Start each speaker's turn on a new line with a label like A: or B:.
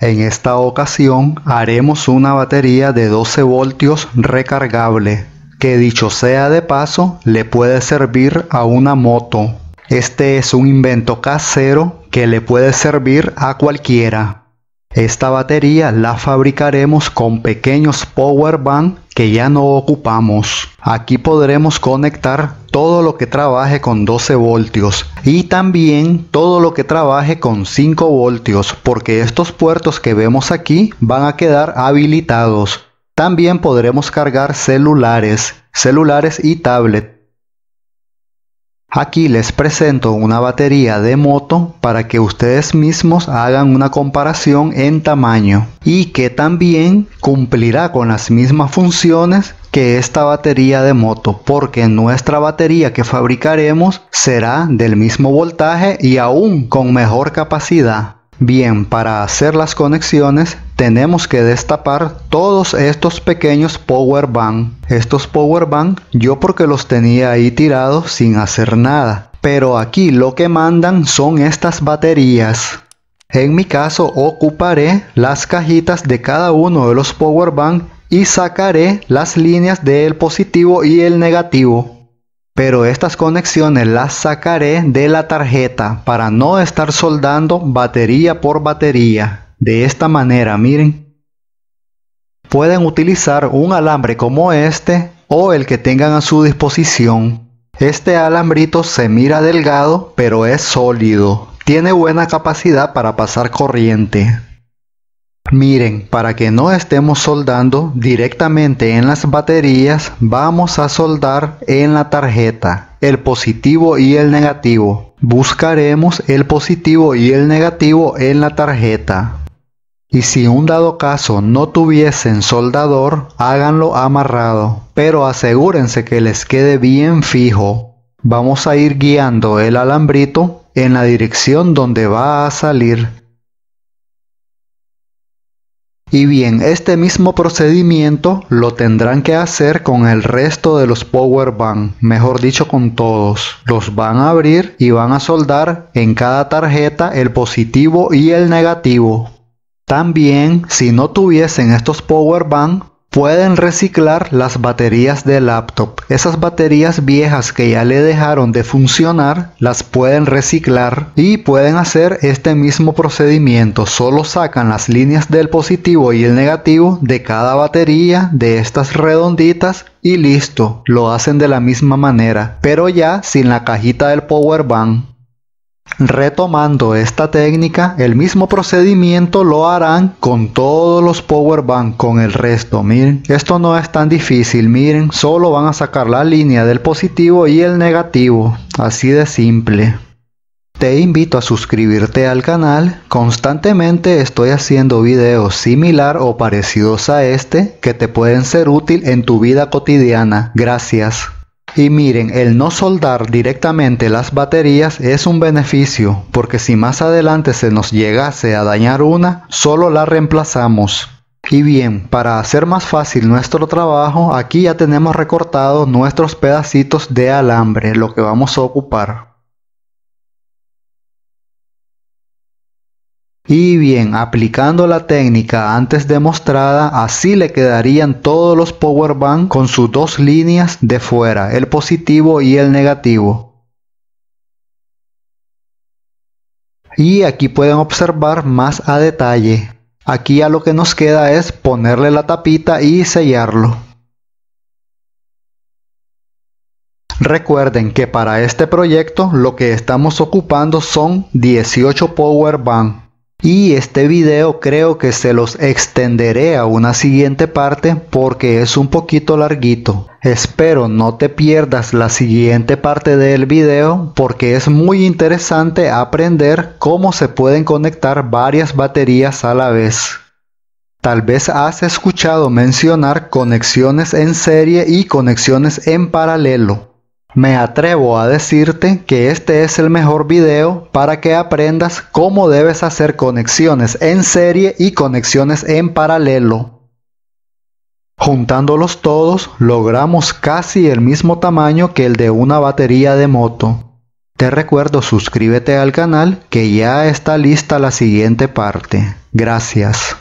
A: En esta ocasión haremos una batería de 12 voltios recargable, que dicho sea de paso le puede servir a una moto. Este es un invento casero que le puede servir a cualquiera. Esta batería la fabricaremos con pequeños power bank que ya no ocupamos. Aquí podremos conectar todo lo que trabaje con 12 voltios y también todo lo que trabaje con 5 voltios porque estos puertos que vemos aquí van a quedar habilitados. También podremos cargar celulares, celulares y tablet. Aquí les presento una batería de moto para que ustedes mismos hagan una comparación en tamaño y que también cumplirá con las mismas funciones que esta batería de moto porque nuestra batería que fabricaremos será del mismo voltaje y aún con mejor capacidad. Bien, para hacer las conexiones tenemos que destapar todos estos pequeños power bank. Estos power bank yo porque los tenía ahí tirados sin hacer nada. Pero aquí lo que mandan son estas baterías. En mi caso ocuparé las cajitas de cada uno de los power bank y sacaré las líneas del positivo y el negativo pero estas conexiones las sacaré de la tarjeta para no estar soldando batería por batería. De esta manera, miren. Pueden utilizar un alambre como este o el que tengan a su disposición. Este alambrito se mira delgado, pero es sólido. Tiene buena capacidad para pasar corriente. Miren, para que no estemos soldando directamente en las baterías, vamos a soldar en la tarjeta el positivo y el negativo. Buscaremos el positivo y el negativo en la tarjeta. Y si un dado caso no tuviesen soldador, háganlo amarrado, pero asegúrense que les quede bien fijo. Vamos a ir guiando el alambrito en la dirección donde va a salir y bien, este mismo procedimiento lo tendrán que hacer con el resto de los power bank, mejor dicho con todos. Los van a abrir y van a soldar en cada tarjeta el positivo y el negativo. También, si no tuviesen estos power bank, Pueden reciclar las baterías de laptop. Esas baterías viejas que ya le dejaron de funcionar, las pueden reciclar y pueden hacer este mismo procedimiento. Solo sacan las líneas del positivo y el negativo de cada batería de estas redonditas y listo. Lo hacen de la misma manera, pero ya sin la cajita del power bank. Retomando esta técnica, el mismo procedimiento lo harán con todos los power bank, con el resto. Miren, esto no es tan difícil. Miren, solo van a sacar la línea del positivo y el negativo. Así de simple. Te invito a suscribirte al canal. Constantemente estoy haciendo videos similar o parecidos a este que te pueden ser útil en tu vida cotidiana. Gracias. Y miren, el no soldar directamente las baterías es un beneficio, porque si más adelante se nos llegase a dañar una, solo la reemplazamos. Y bien, para hacer más fácil nuestro trabajo, aquí ya tenemos recortados nuestros pedacitos de alambre, lo que vamos a ocupar. Y bien, aplicando la técnica antes demostrada, así le quedarían todos los power bank con sus dos líneas de fuera, el positivo y el negativo. Y aquí pueden observar más a detalle. Aquí ya lo que nos queda es ponerle la tapita y sellarlo. Recuerden que para este proyecto lo que estamos ocupando son 18 power bank y este video creo que se los extenderé a una siguiente parte porque es un poquito larguito. Espero no te pierdas la siguiente parte del video porque es muy interesante aprender cómo se pueden conectar varias baterías a la vez. Tal vez has escuchado mencionar conexiones en serie y conexiones en paralelo. Me atrevo a decirte que este es el mejor video para que aprendas cómo debes hacer conexiones en serie y conexiones en paralelo. Juntándolos todos logramos casi el mismo tamaño que el de una batería de moto. Te recuerdo suscríbete al canal que ya está lista la siguiente parte. Gracias.